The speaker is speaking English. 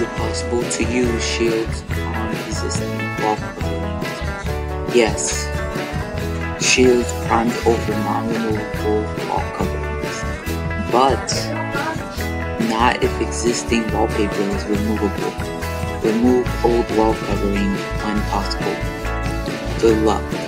Is it possible to use Shieldz on existing wallpaper? Yes. Shieldz primed over non-removable wall coverings. But not if existing wallpaper is removable. Remove old wall covering when possible. Good luck.